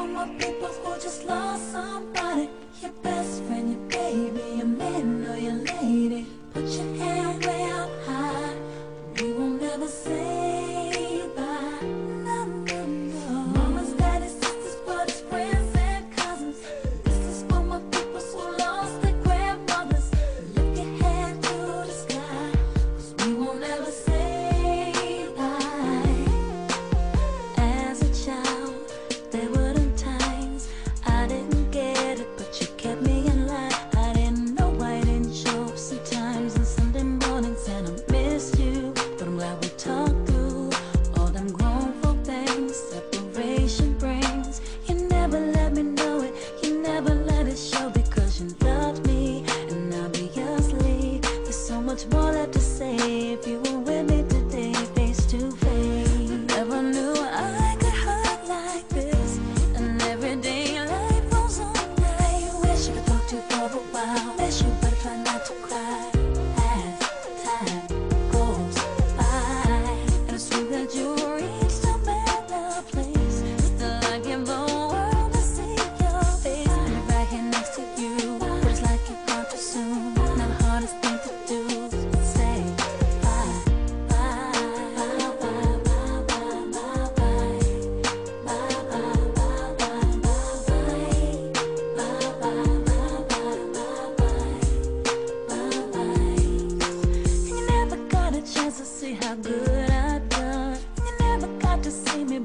all my people who just lost somebody. Your best friend, your baby, your man or your lady. Put your hand way up high. We will never say bye. No, no, no. Mamas, daddies, sisters, brothers, friends and cousins. This is for my people who lost their grandmothers. Lift your hand to the sky. Cause we won't ever say they were If you.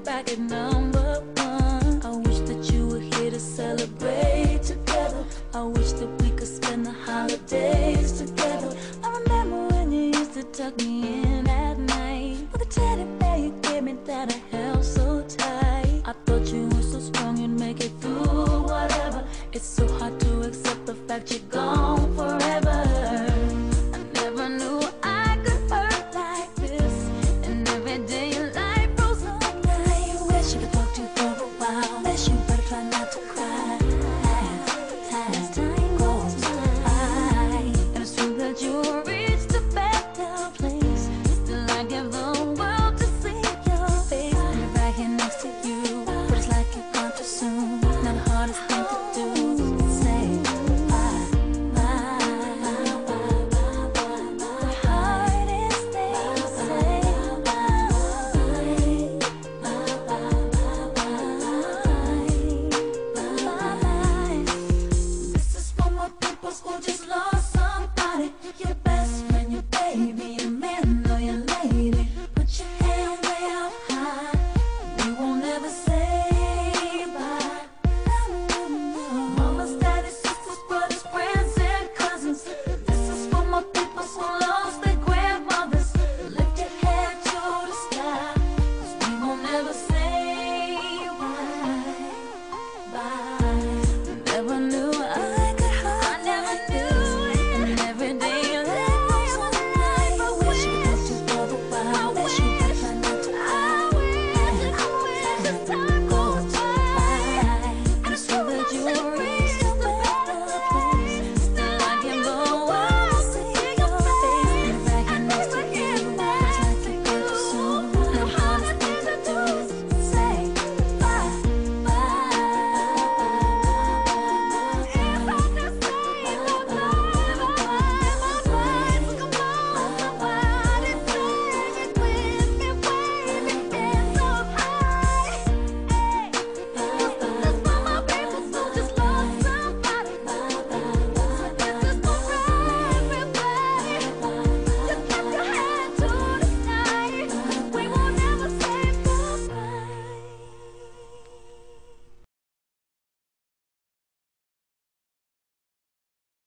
back at number one. I wish that you were here to celebrate together. I wish that we could spend the holidays together. I remember when you used to tuck me